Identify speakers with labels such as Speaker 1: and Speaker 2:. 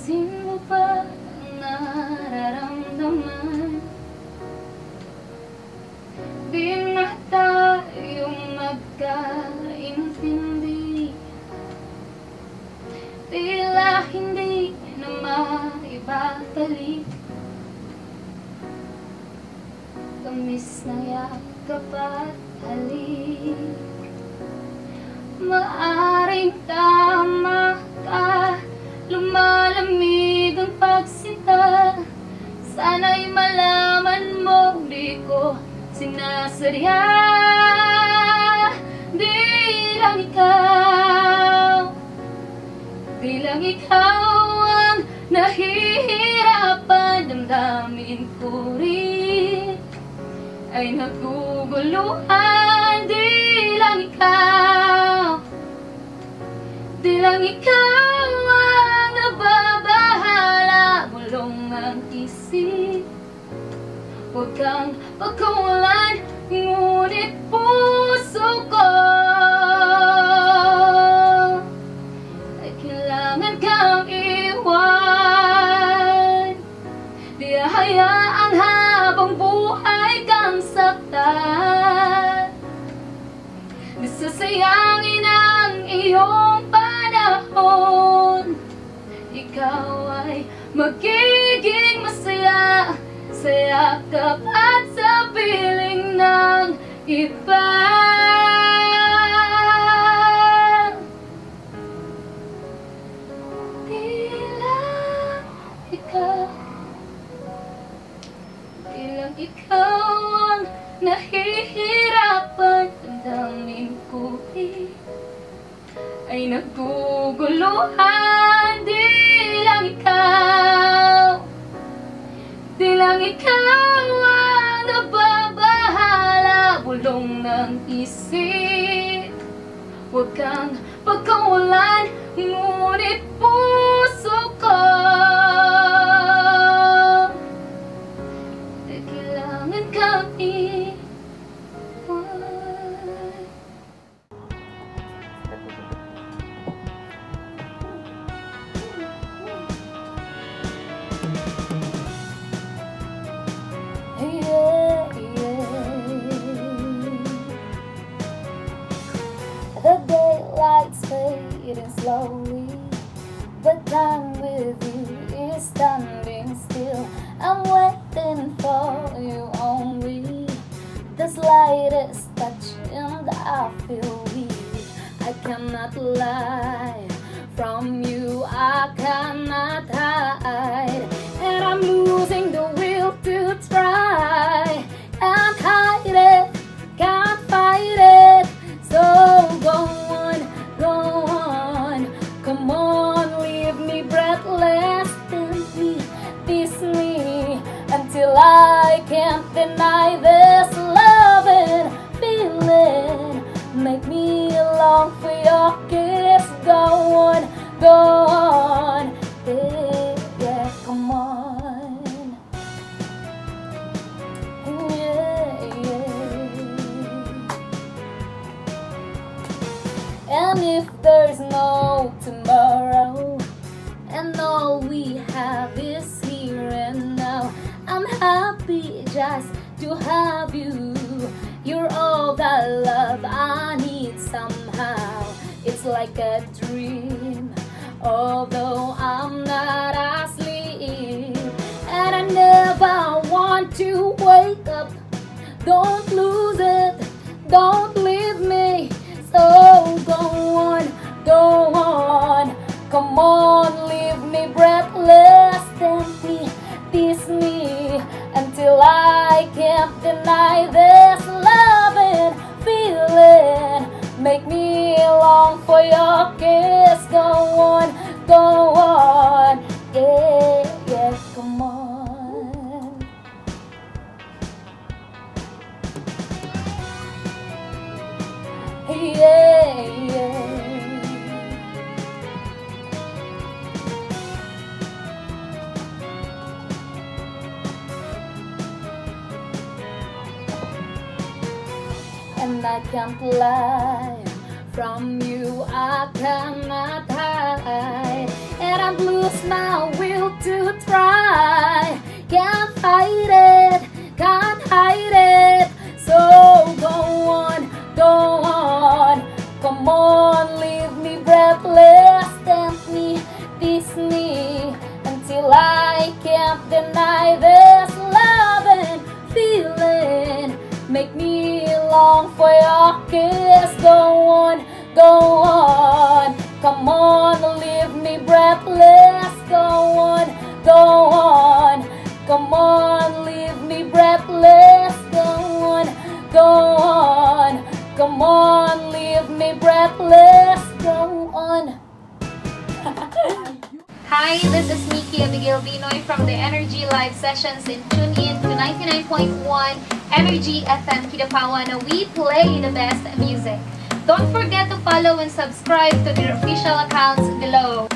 Speaker 1: Pansin mo pa nararamdaman. Di na tayo magkaintindi. Tila hindi na maibatalik Kamis ng yakap at halik. Maaring tayo Sana'y malaman mo Di ko sinasadya Di lang ikaw. Di lang ikaw ang nahihirapan Damdamin ko rin Ay naguguluhan Di lang ikaw. Di lang ikaw isip. Huwag kang pagkawalan Ngunit puso ko. Ay kailangan kang iwan. Di hayaang habang buhay kang saktan. Di sasayangin ang iyong panahon. Ikaw ay magiging masaya Sa yakap at sa piling ng iba. Di lang ikaw Di lang ikaw ang nahihirapan. Damdamin ko eh ay naguguluhan Lang ikaw ang nababahala Bulong ng isip. Huwag kang pagkawalan Ngunit puso ko. Kailangan kang iwan but time with you is standing still. I'm waiting for you only. The slightest touch and I feel weak. I cannot lie from you. I cannot hide, until I can't deny this love and feeling. Make me long for your kiss. Go on, go on, yeah, yeah, come on. Yeah, yeah. And if there's no tomorrow, just to have you. You're all the love I need somehow. It's like a dream, although I'm not asleep. And I never want to wake up. Don't lose it, don't by the And I can't lie from you, I cannot hide. And I've lost my will to try. Can't fight it, can't hide it. So go on, go on, come on, leave me breathless, tempt me, tease me until I can't deny this long for your kiss. Go on, go on. Come on, leave me breathless. Go on, go on. Come on, leave me breathless. Go on, go on. Come on, leave me breathless. Go on.
Speaker 2: Hi, this is Nikki Abigail Binoy from the Energy Live Sessions and tune in to 99.1 Energy FM Kidapawan. We play the best music. Don't forget to follow and subscribe to the official accounts below.